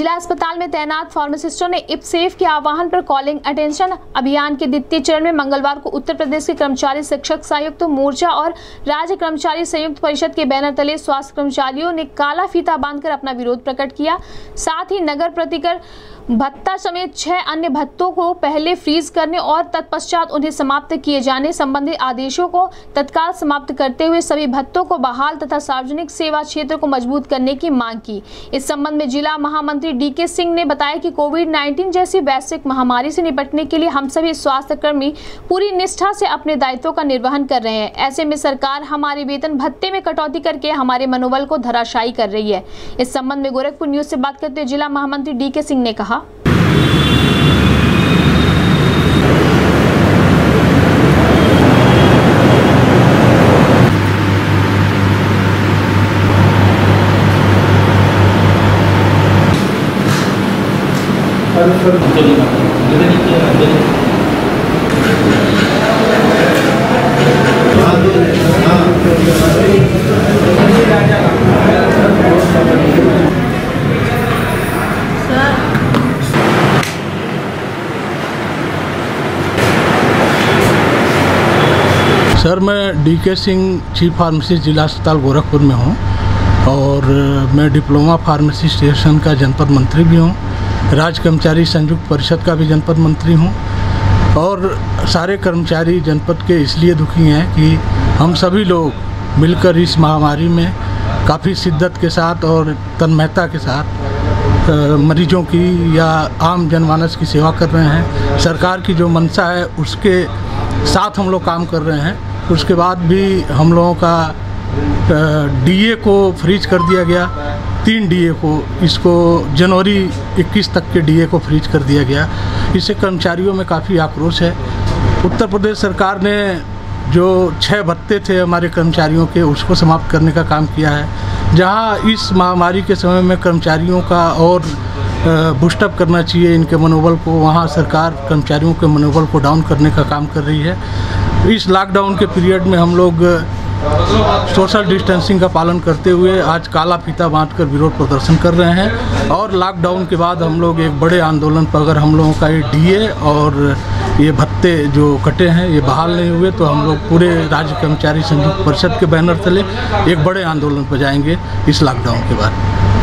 जिला अस्पताल में तैनात फार्मासिस्टों ने इपसेफ के आह्वान पर कॉलिंग अटेंशन अभियान के द्वितीय चरण में मंगलवार को उत्तर प्रदेश के कर्मचारी शिक्षक संयुक्त मोर्चा और राज्य कर्मचारी संयुक्त परिषद के बैनर तले स्वास्थ्य कर्मचारियों ने काला फीता बांधकर अपना विरोध प्रकट किया। साथ ही नगर प्रतिकर भत्ता समेत छह अन्य भत्तों को पहले फ्रीज करने और तत्पश्चात उन्हें समाप्त किए जाने संबंधी आदेशों को तत्काल समाप्त करते हुए सभी भत्तों को बहाल तथा सार्वजनिक सेवा क्षेत्र को मज़बूत करने की मांग की। इस संबंध में जिला महामंत्री डी के सिंह ने बताया कि कोविड 19 जैसी वैश्विक महामारी से निपटने के लिए हम सभी स्वास्थ्यकर्मी पूरी निष्ठा से अपने दायित्वों का निर्वहन कर रहे हैं। ऐसे में सरकार हमारे वेतन भत्ते में कटौती करके हमारे मनोबल को धराशायी कर रही है। इस संबंध में गोरखपुर न्यूज़ से बात करते हुए जिला महामंत्री डी के सिंह ने कहा। सर, मैं डी के सिंह, चीफ फार्मेसिस्ट जिला अस्पताल गोरखपुर में हूँ और मैं डिप्लोमा फार्मेसी स्टेशन का जनपद मंत्री भी हूँ। राज्य कर्मचारी संयुक्त परिषद का भी जनपद मंत्री हूँ। और सारे कर्मचारी जनपद के इसलिए दुखी हैं कि हम सभी लोग मिलकर इस महामारी में काफ़ी शिद्दत के साथ और तन्मयता के साथ मरीजों की या आम जनमानस की सेवा कर रहे हैं। सरकार की जो मंशा है, उसके साथ हम लोग काम कर रहे हैं। उसके बाद भी हम लोगों का डीए को फ्रीज कर दिया गया। तीन डीए को, इसको जनवरी 21 तक के डीए को फ्रीज कर दिया गया। इससे कर्मचारियों में काफ़ी आक्रोश है। उत्तर प्रदेश सरकार ने जो छः भत्ते थे हमारे कर्मचारियों के, उसको समाप्त करने का काम किया है। जहाँ इस महामारी के समय में कर्मचारियों का और बुस्टअप करना चाहिए इनके मनोबल को, वहाँ सरकार कर्मचारियों के मनोबल को डाउन करने का काम कर रही है। इस लॉकडाउन के पीरियड में हम लोग सोशल डिस्टेंसिंग का पालन करते हुए आज काला फीता बांटकर विरोध प्रदर्शन कर रहे हैं और लॉकडाउन के बाद हम लोग एक बड़े आंदोलन पर अगर हम लोगों का ये डीए और ये भत्ते जो कटे हैं, ये बहाल नहीं हुए तो हम लोग पूरे राज्य कर्मचारी संयुक्त परिषद के बैनर तले एक बड़े आंदोलन पर जाएँगे इस लॉकडाउन के बाद।